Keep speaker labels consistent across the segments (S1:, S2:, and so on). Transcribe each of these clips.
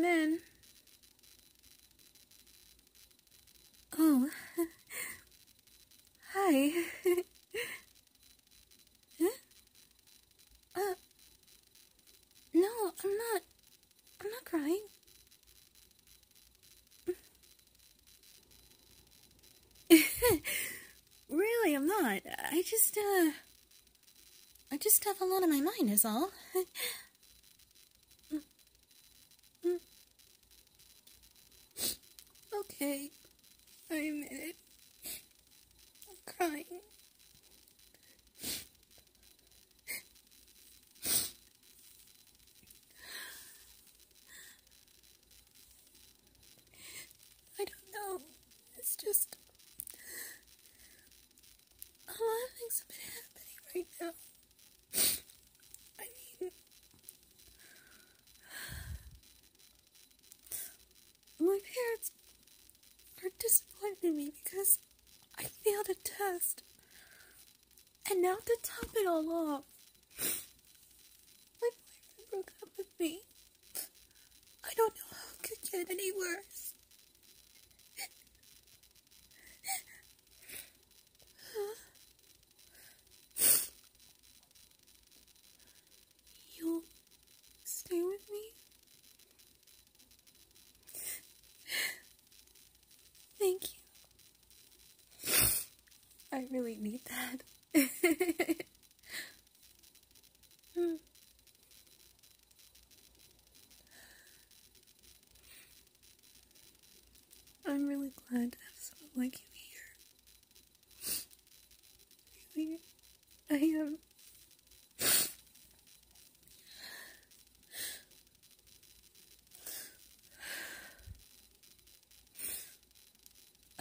S1: Come in. Oh. Hi. huh? Uh. No, I'm not. I'm not crying. really, I'm not. I just, uh. I just have a lot on my mind, is all. Okay. I admit it. I'm crying. I don't know. It's just a lot of things have been happening right now. I mean, my parents are in me because I failed a test. And now to top it all off, my boyfriend broke up with me. I don't know how it could get any worse. You'll stay with me? Thank you. I really need that. I'm really glad to have someone like you here. Really, I am.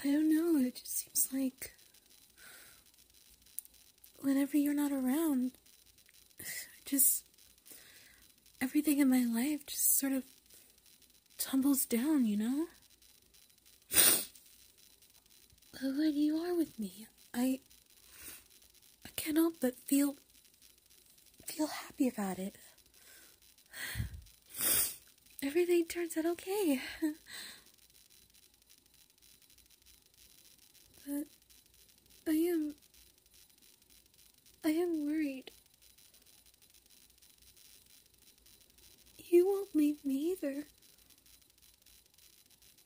S1: I don't know, it just seems like whenever you're not around, just everything in my life just sort of tumbles down, you know? But when you are with me, I I help but feel feel happy about it. Everything turns out okay. But I am I am worried. You won't leave me either.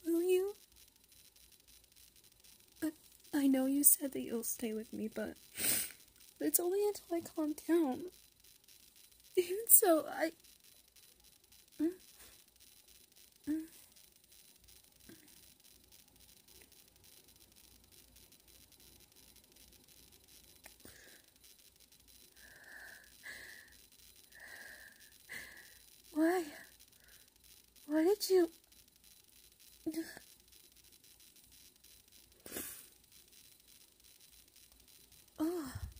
S1: Will you? I, I know you said that you'll stay with me, but it's only until I calm down. Even so, I. Mm. Why? Why you. Oh.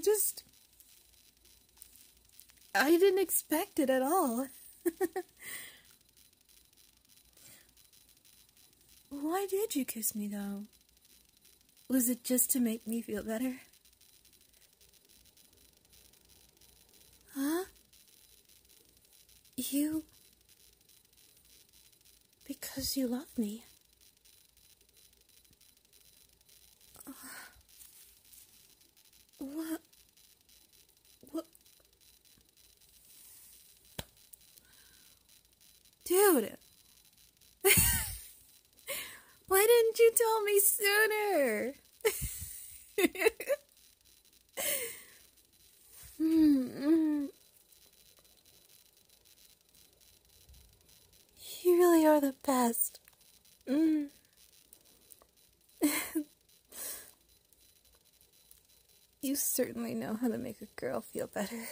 S1: I just. I didn't expect it at all. Why did you kiss me, though? Was it just to make me feel better? Huh? You. Because you love me. Dude! Why didn't you tell me sooner? You really are the best. Mm. You certainly know how to make a girl feel better.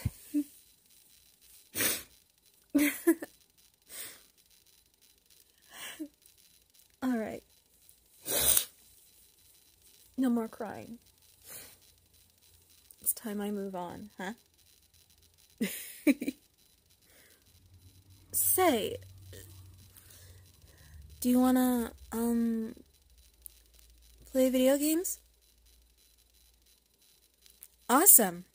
S1: No more crying. It's time I move on, huh? Say, do you wanna, um, play video games? Awesome.